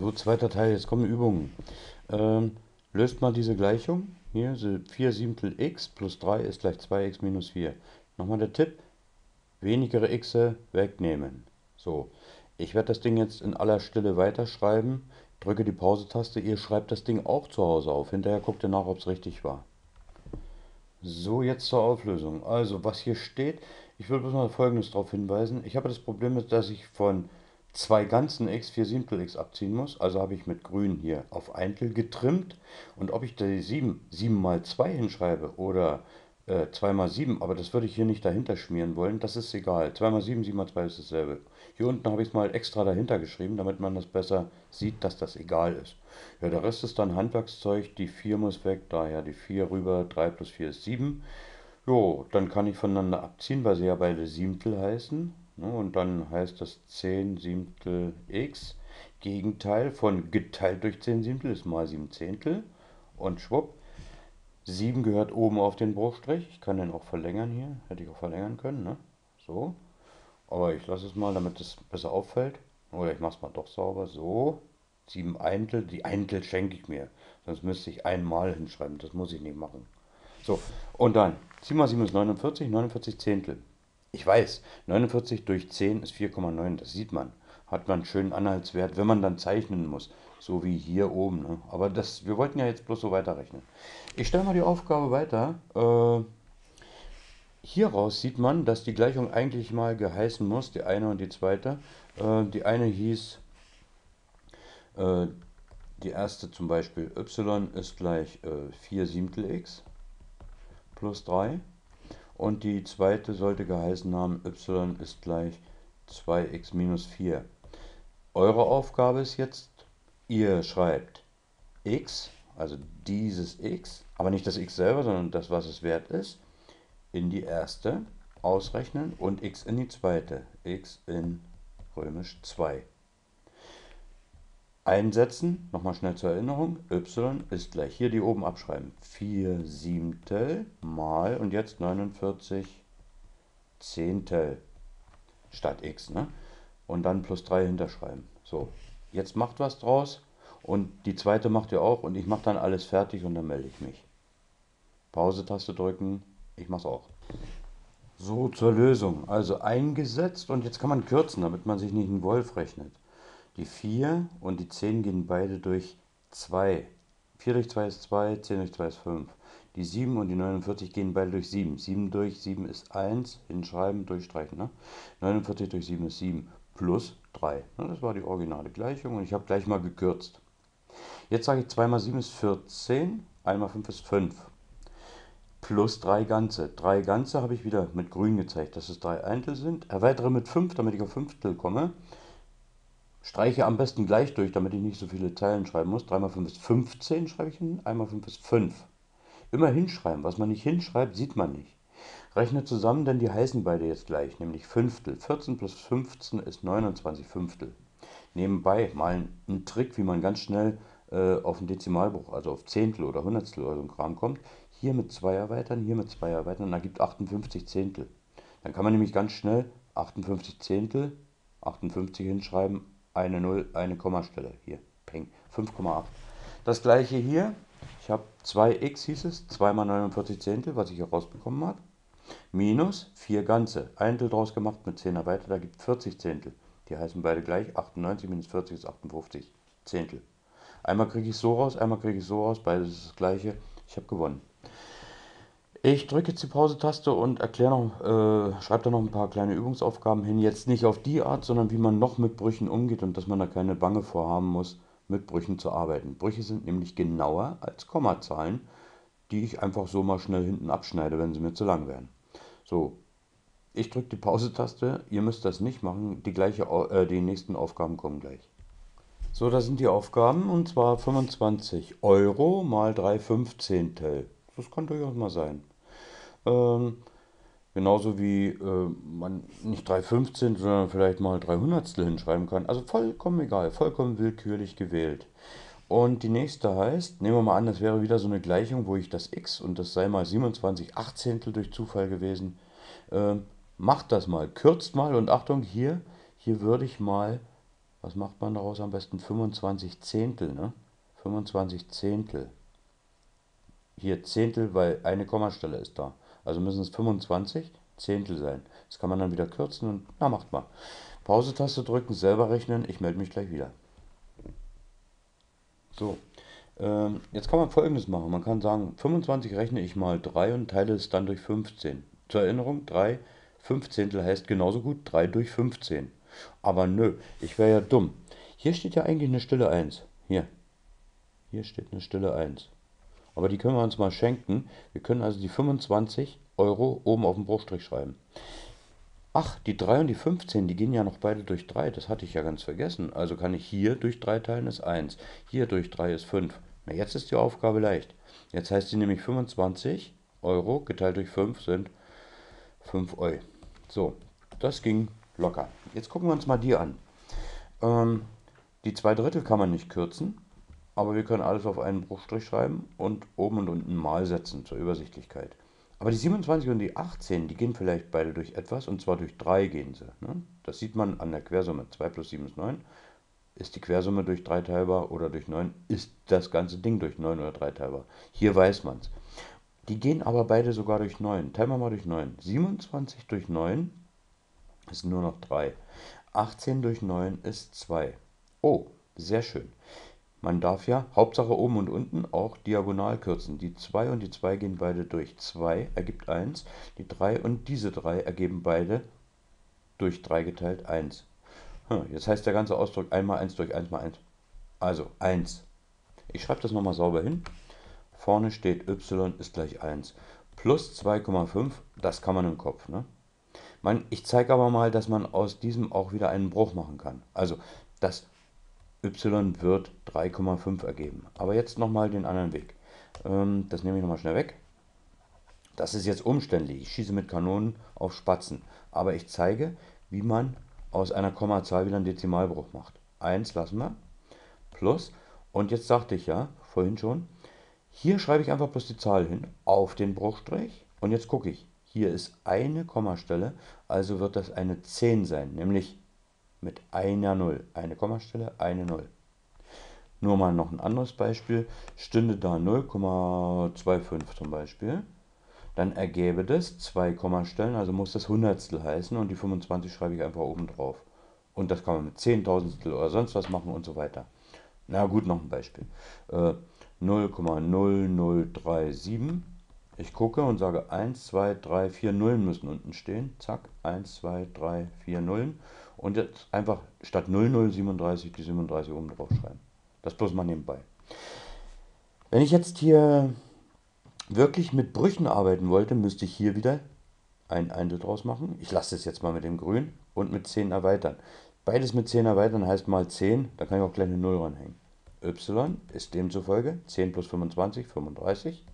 So, zweiter Teil, jetzt kommen Übungen. Ähm, löst mal diese Gleichung. Hier, 4 Siebtel x plus 3 ist gleich 2x minus 4. Nochmal der Tipp, wenigere x wegnehmen. So, ich werde das Ding jetzt in aller Stille weiterschreiben. Drücke die Pause-Taste, ihr schreibt das Ding auch zu Hause auf. Hinterher guckt ihr nach, ob es richtig war. So, jetzt zur Auflösung. Also, was hier steht, ich will bloß mal Folgendes darauf hinweisen. Ich habe das Problem, dass ich von zwei ganzen x 4 Siebtel x abziehen muss. Also habe ich mit grün hier auf Eintel getrimmt. Und ob ich die 7, 7 mal 2 hinschreibe oder äh, 2 mal 7, aber das würde ich hier nicht dahinter schmieren wollen, das ist egal. 2 mal 7, 7 mal 2 ist dasselbe. Hier unten habe ich es mal extra dahinter geschrieben, damit man das besser sieht, dass das egal ist. Ja, der Rest ist dann Handwerkszeug. Die 4 muss weg, daher die 4 rüber, 3 plus 4 ist 7. Jo, dann kann ich voneinander abziehen, weil sie ja beide Siebtel heißen. Ne, und dann heißt das 10 Siebtel x. Gegenteil von geteilt durch 10 Siebtel ist mal 7 Zehntel. Und schwupp, 7 gehört oben auf den Bruchstrich. Ich kann den auch verlängern hier. Hätte ich auch verlängern können, ne? So. Aber ich lasse es mal, damit es besser auffällt. Oder ich mache es mal doch sauber. So. 7 Eintel. Die Eintel schenke ich mir. Sonst müsste ich einmal hinschreiben. Das muss ich nicht machen. So. Und dann. 7 mal 7 ist 49. 49 Zehntel. Ich weiß, 49 durch 10 ist 4,9, das sieht man. Hat man einen schönen Anhaltswert, wenn man dann zeichnen muss. So wie hier oben. Ne? Aber das, wir wollten ja jetzt bloß so weiterrechnen. Ich stelle mal die Aufgabe weiter. Äh, hieraus sieht man, dass die Gleichung eigentlich mal geheißen muss, die eine und die zweite. Äh, die eine hieß, äh, die erste zum Beispiel y ist gleich äh, 4 Siebtel x plus 3. Und die zweite sollte geheißen haben, y ist gleich 2x minus 4. Eure Aufgabe ist jetzt, ihr schreibt x, also dieses x, aber nicht das x selber, sondern das, was es wert ist, in die erste ausrechnen und x in die zweite, x in römisch 2 einsetzen. Nochmal schnell zur Erinnerung. y ist gleich hier die oben abschreiben. 4 Siebtel mal und jetzt 49 Zehntel statt x. Ne? Und dann plus 3 hinterschreiben. So, jetzt macht was draus und die zweite macht ihr auch und ich mache dann alles fertig und dann melde ich mich. Pause-Taste drücken, ich mache es auch. So, zur Lösung. Also eingesetzt und jetzt kann man kürzen, damit man sich nicht einen Wolf rechnet. Die 4 und die 10 gehen beide durch 2. 4 durch 2 ist 2, 10 durch 2 ist 5. Die 7 und die 49 gehen beide durch 7. 7 durch 7 ist 1, hinschreiben, durchstreichen. Ne? 49 durch 7 ist 7, plus 3. Ne? Das war die originale Gleichung und ich habe gleich mal gekürzt. Jetzt sage ich 2 mal 7 ist 14, 1 mal 5 ist 5. Plus 3 Ganze. 3 Ganze habe ich wieder mit grün gezeigt, dass es 3 Eintel sind. Erweitere mit 5, damit ich auf Fünftel komme. Streiche am besten gleich durch, damit ich nicht so viele Zeilen schreiben muss. 3 mal 5 ist 15, schreibe ich hin. 1 mal 5 ist 5. Immer hinschreiben. Was man nicht hinschreibt, sieht man nicht. Rechne zusammen, denn die heißen beide jetzt gleich, nämlich Fünftel. 14 plus 15 ist 29 Fünftel. Nebenbei mal ein Trick, wie man ganz schnell äh, auf einen Dezimalbruch, also auf Zehntel oder Hundertstel oder so ein Kram kommt. Hier mit 2 erweitern, hier mit 2 erweitern und ergibt 58 Zehntel. Dann kann man nämlich ganz schnell 58 Zehntel, 58 hinschreiben, eine 0, eine Kommastelle. Hier, peng, 5,8. Das gleiche hier. Ich habe 2x hieß es, 2 mal 49 Zehntel, was ich hier rausbekommen habe. Minus 4 ganze. Eintel draus gemacht mit 10er weiter, da gibt 40 Zehntel. Die heißen beide gleich. 98 minus 40 ist 58 Zehntel. Einmal kriege ich so raus, einmal kriege ich so raus. Beides ist das gleiche. Ich habe gewonnen. Ich drücke jetzt die Pause-Taste und erkläre noch, äh, schreibe da noch ein paar kleine Übungsaufgaben hin. Jetzt nicht auf die Art, sondern wie man noch mit Brüchen umgeht und dass man da keine Bange vorhaben muss, mit Brüchen zu arbeiten. Brüche sind nämlich genauer als Kommazahlen, die ich einfach so mal schnell hinten abschneide, wenn sie mir zu lang werden. So, ich drücke die Pause-Taste, ihr müsst das nicht machen, die, gleiche, äh, die nächsten Aufgaben kommen gleich. So, da sind die Aufgaben und zwar 25 Euro mal 3 Fünfzehntel. Das kann durchaus mal sein. Ähm, genauso wie äh, man nicht 3,15, sondern vielleicht mal 300 hinschreiben kann. Also vollkommen egal, vollkommen willkürlich gewählt. Und die nächste heißt, nehmen wir mal an, das wäre wieder so eine Gleichung, wo ich das x und das sei mal 27 Achtzehntel durch Zufall gewesen. Äh, macht das mal, kürzt mal und Achtung, hier, hier würde ich mal was macht man daraus am besten? 25 Zehntel, ne? 25 Zehntel. Hier Zehntel, weil eine Kommastelle ist da. Also müssen es 25 Zehntel sein. Das kann man dann wieder kürzen und na, macht mal. Pause-Taste drücken, selber rechnen. Ich melde mich gleich wieder. So, ähm, jetzt kann man folgendes machen. Man kann sagen, 25 rechne ich mal 3 und teile es dann durch 15. Zur Erinnerung, 3 Fünfzehntel heißt genauso gut 3 durch 15. Aber nö, ich wäre ja dumm. Hier steht ja eigentlich eine stille 1. Hier. Hier steht eine stille 1. Aber die können wir uns mal schenken. Wir können also die 25 Euro oben auf den Bruchstrich schreiben. Ach, die 3 und die 15, die gehen ja noch beide durch 3. Das hatte ich ja ganz vergessen. Also kann ich hier durch 3 teilen, ist 1. Hier durch 3 ist 5. Na, jetzt ist die Aufgabe leicht. Jetzt heißt sie nämlich 25 Euro geteilt durch 5 sind 5 Euro. So, das ging locker. Jetzt gucken wir uns mal die an. Ähm, die zwei Drittel kann man nicht kürzen, aber wir können alles auf einen Bruchstrich schreiben und oben und unten mal setzen zur Übersichtlichkeit. Aber die 27 und die 18, die gehen vielleicht beide durch etwas, und zwar durch 3 gehen sie. Ne? Das sieht man an der Quersumme. 2 plus 7 ist 9. Ist die Quersumme durch 3 teilbar oder durch 9, ist das ganze Ding durch 9 oder 3 teilbar. Hier weiß man es. Die gehen aber beide sogar durch 9. Teilen wir mal durch 9. 27 durch 9 ist nur noch 3. 18 durch 9 ist 2. Oh, sehr schön. Man darf ja Hauptsache oben und unten auch diagonal kürzen. Die 2 und die 2 gehen beide durch 2, ergibt 1. Die 3 und diese 3 ergeben beide durch 3 geteilt 1. Hm, jetzt heißt der ganze Ausdruck 1 mal 1 durch 1 mal 1. Also 1. Ich schreibe das nochmal sauber hin. Vorne steht y ist gleich 1. Plus 2,5, das kann man im Kopf. Ne? Man, ich zeige aber mal, dass man aus diesem auch wieder einen Bruch machen kann. Also das y wird 3,5 ergeben. Aber jetzt nochmal den anderen Weg. Ähm, das nehme ich nochmal schnell weg. Das ist jetzt umständlich. Ich schieße mit Kanonen auf Spatzen. Aber ich zeige, wie man aus einer Kommazahl wieder einen Dezimalbruch macht. 1 lassen wir. Plus. Und jetzt sagte ich ja, vorhin schon, hier schreibe ich einfach bloß die Zahl hin auf den Bruchstrich. Und jetzt gucke ich. Hier ist eine Kommastelle, also wird das eine 10 sein, nämlich mit einer 0. Eine Kommastelle, eine 0. Nur mal noch ein anderes Beispiel. Stünde da 0,25 zum Beispiel, dann ergäbe das zwei Kommastellen, also muss das Hundertstel heißen und die 25 schreibe ich einfach oben drauf. Und das kann man mit Zehntausendstel oder sonst was machen und so weiter. Na gut, noch ein Beispiel. Äh, 0,0037 ich gucke und sage 1, 2, 3, 4 Nullen müssen unten stehen. Zack, 1, 2, 3, 4 Nullen. Und jetzt einfach statt 0037 die 37 oben drauf schreiben. Das bloß mal nebenbei. Wenn ich jetzt hier wirklich mit Brüchen arbeiten wollte, müsste ich hier wieder ein Eintel draus machen. Ich lasse es jetzt mal mit dem Grün und mit 10 erweitern. Beides mit 10 erweitern heißt mal 10, da kann ich auch gleich eine 0 ranhängen. y ist demzufolge 10 plus 25, 35.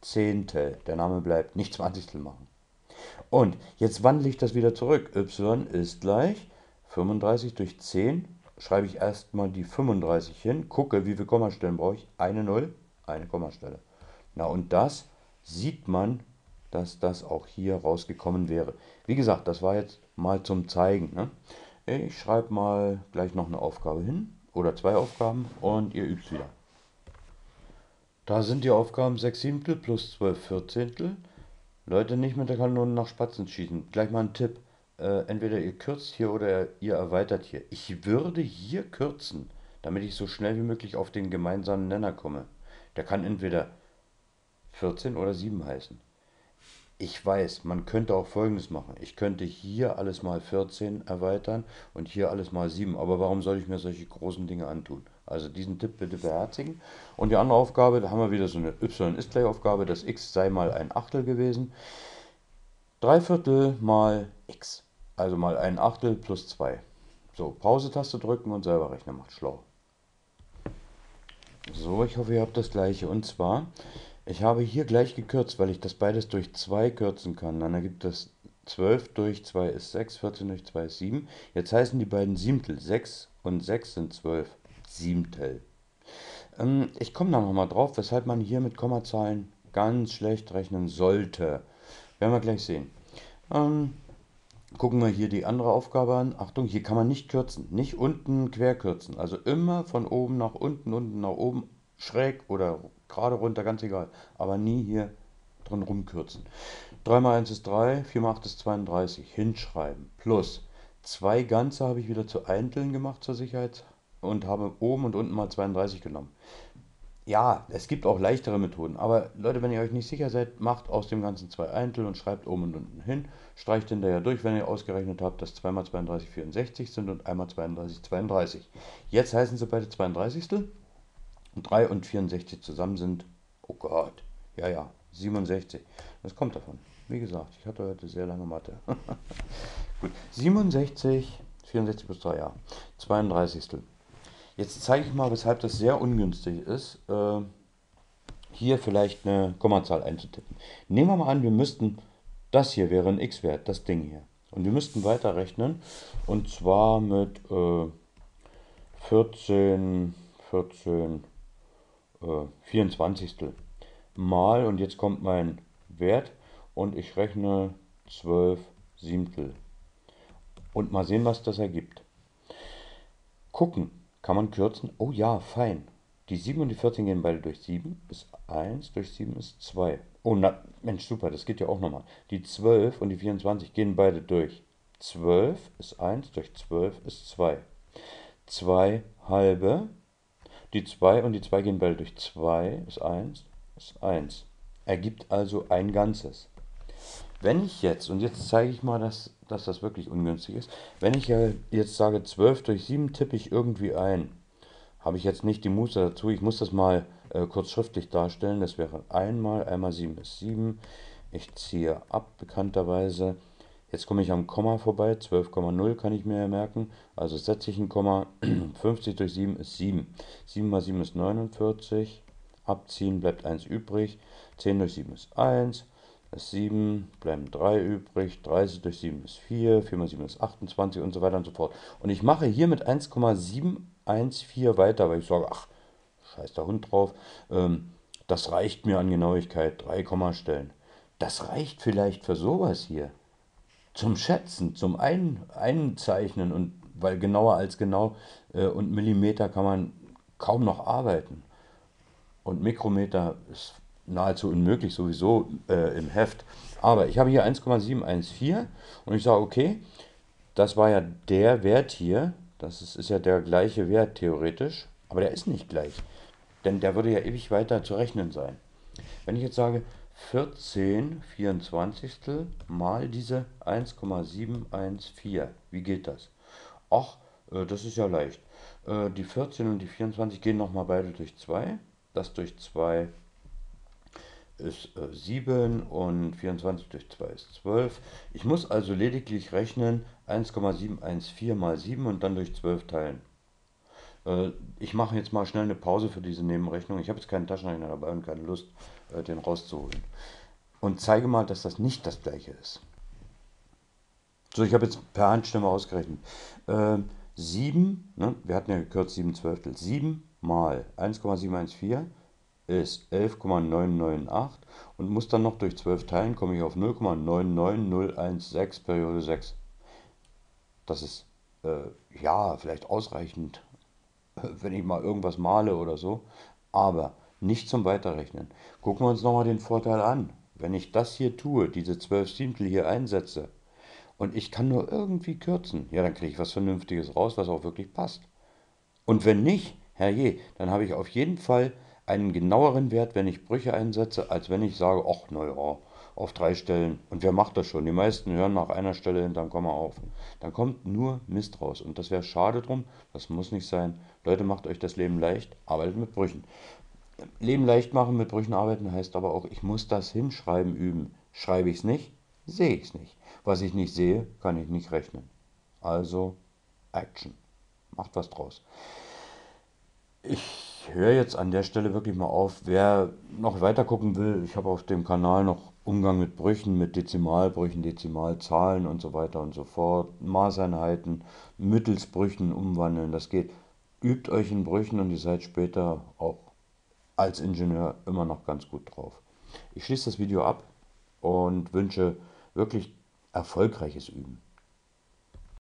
Zehntel. Der Name bleibt, nicht Zwanzigstel machen. Und jetzt wandle ich das wieder zurück. y ist gleich 35 durch 10. Schreibe ich erstmal die 35 hin, gucke, wie viele Kommastellen brauche ich. Eine 0, eine Kommastelle. Na und das sieht man, dass das auch hier rausgekommen wäre. Wie gesagt, das war jetzt mal zum Zeigen. Ne? Ich schreibe mal gleich noch eine Aufgabe hin oder zwei Aufgaben und ihr übt wieder. Da sind die Aufgaben 6 Siebtel plus 12 Vierzehntel. Leute, nicht mit der Kanone nach Spatzen schießen. Gleich mal ein Tipp. Äh, entweder ihr kürzt hier oder ihr erweitert hier. Ich würde hier kürzen, damit ich so schnell wie möglich auf den gemeinsamen Nenner komme. Der kann entweder 14 oder 7 heißen. Ich weiß, man könnte auch folgendes machen. Ich könnte hier alles mal 14 erweitern und hier alles mal 7. Aber warum soll ich mir solche großen Dinge antun? Also diesen Tipp bitte beherzigen. Und die andere Aufgabe, da haben wir wieder so eine y ist gleich Aufgabe, das x sei mal ein Achtel gewesen. 3 Viertel mal x, also mal ein Achtel plus 2. So, Pause-Taste drücken und selber rechnen, macht schlau. So, ich hoffe, ihr habt das gleiche. Und zwar, ich habe hier gleich gekürzt, weil ich das beides durch 2 kürzen kann. Dann ergibt das 12 durch 2 ist 6, 14 durch 2 ist 7. Jetzt heißen die beiden Siebtel 6 und 6 sind 12. Siebtel. Ähm, ich komme da nochmal drauf, weshalb man hier mit Kommazahlen ganz schlecht rechnen sollte. Werden wir gleich sehen. Ähm, gucken wir hier die andere Aufgabe an. Achtung, hier kann man nicht kürzen, nicht unten quer kürzen. Also immer von oben nach unten, unten nach oben, schräg oder gerade runter, ganz egal. Aber nie hier drin rumkürzen. 3 mal 1 ist 3, 4 mal 8 ist 32. Hinschreiben. Plus zwei ganze habe ich wieder zu Einteln gemacht zur Sicherheit und habe oben und unten mal 32 genommen. Ja, es gibt auch leichtere Methoden, aber Leute, wenn ihr euch nicht sicher seid, macht aus dem Ganzen zwei Eintel und schreibt oben und unten hin. Streicht hinterher durch, wenn ihr ausgerechnet habt, dass 2 mal 32 64 sind und 1 mal 32 32. Jetzt heißen sie beide 32. Und 3 und 64 zusammen sind, oh Gott, ja, ja, 67. Das kommt davon. Wie gesagt, ich hatte heute sehr lange Mathe. Gut, 67, 64 plus 3, ja, 32. Jetzt zeige ich mal, weshalb das sehr ungünstig ist, äh, hier vielleicht eine Kommazahl einzutippen. Nehmen wir mal an, wir müssten, das hier wäre ein x-Wert, das Ding hier. Und wir müssten weiterrechnen, und zwar mit äh, 14, 14, äh, 24. mal, und jetzt kommt mein Wert, und ich rechne 12 Siebtel. Und mal sehen, was das ergibt. Gucken, kann man kürzen? Oh ja, fein. Die 7 und die 14 gehen beide durch 7, ist 1, durch 7 ist 2. Oh, na, Mensch, super, das geht ja auch nochmal. Die 12 und die 24 gehen beide durch. 12 ist 1, durch 12 ist 2. 2 halbe, die 2 und die 2 gehen beide durch 2, ist 1, ist 1. Ergibt also ein Ganzes. Wenn ich jetzt, und jetzt zeige ich mal, dass, dass das wirklich ungünstig ist, wenn ich jetzt sage 12 durch 7 tippe ich irgendwie ein, habe ich jetzt nicht die Muße dazu, ich muss das mal äh, kurz schriftlich darstellen, das wäre einmal, einmal 7 ist 7, ich ziehe ab bekannterweise, jetzt komme ich am Komma vorbei, 12,0 kann ich mir ja merken, also setze ich ein Komma, 50 durch 7 ist 7, 7 mal 7 ist 49, abziehen bleibt 1 übrig, 10 durch 7 ist 1, ist 7, bleiben 3 übrig, 30 durch 7 ist 4, 4 mal 7 ist 28 und so weiter und so fort. Und ich mache hier mit 1,714 weiter, weil ich sage, ach, scheiß der Hund drauf, ähm, das reicht mir an Genauigkeit, 3 Kommastellen. Das reicht vielleicht für sowas hier. Zum Schätzen, zum Ein Einzeichnen und weil genauer als genau äh, und Millimeter kann man kaum noch arbeiten. Und Mikrometer ist nahezu unmöglich sowieso äh, im Heft. Aber ich habe hier 1,714 und ich sage, okay, das war ja der Wert hier. Das ist, ist ja der gleiche Wert theoretisch, aber der ist nicht gleich. Denn der würde ja ewig weiter zu rechnen sein. Wenn ich jetzt sage 14 24 mal diese 1,714, wie geht das? Ach, äh, das ist ja leicht. Äh, die 14 und die 24 gehen nochmal beide durch 2. Das durch 2 ist äh, 7 und 24 durch 2 ist 12. Ich muss also lediglich rechnen 1,714 mal 7 und dann durch 12 teilen. Äh, ich mache jetzt mal schnell eine Pause für diese Nebenrechnung. Ich habe jetzt keinen Taschenrechner dabei und keine Lust, äh, den rauszuholen. Und zeige mal, dass das nicht das gleiche ist. So, ich habe jetzt per Handstimme ausgerechnet. Äh, 7, ne, wir hatten ja gekürzt 7 Zwölftel, 7 mal 1,714 ist 11,998 und muss dann noch durch 12 teilen, komme ich auf 0,99016 Periode 6. Das ist äh, ja vielleicht ausreichend, wenn ich mal irgendwas male oder so, aber nicht zum Weiterrechnen. Gucken wir uns nochmal den Vorteil an. Wenn ich das hier tue, diese 12 Siebtel hier einsetze, und ich kann nur irgendwie kürzen, ja, dann kriege ich was Vernünftiges raus, was auch wirklich passt. Und wenn nicht, herrje, dann habe ich auf jeden Fall einen genaueren Wert, wenn ich Brüche einsetze, als wenn ich sage, ach naja, auf drei Stellen. Und wer macht das schon? Die meisten hören nach einer Stelle hinterm Komma auf. Dann kommt nur Mist raus. Und das wäre schade drum. Das muss nicht sein. Leute, macht euch das Leben leicht. Arbeitet mit Brüchen. Leben leicht machen, mit Brüchen arbeiten heißt aber auch, ich muss das hinschreiben üben. Schreibe ich es nicht, sehe ich es nicht. Was ich nicht sehe, kann ich nicht rechnen. Also Action. Macht was draus. Ich ich höre jetzt an der Stelle wirklich mal auf. Wer noch weiter gucken will, ich habe auf dem Kanal noch Umgang mit Brüchen, mit Dezimalbrüchen, Dezimalzahlen und so weiter und so fort, Maßeinheiten mittels Brüchen umwandeln. Das geht. Übt euch in Brüchen und ihr seid später auch als Ingenieur immer noch ganz gut drauf. Ich schließe das Video ab und wünsche wirklich erfolgreiches Üben.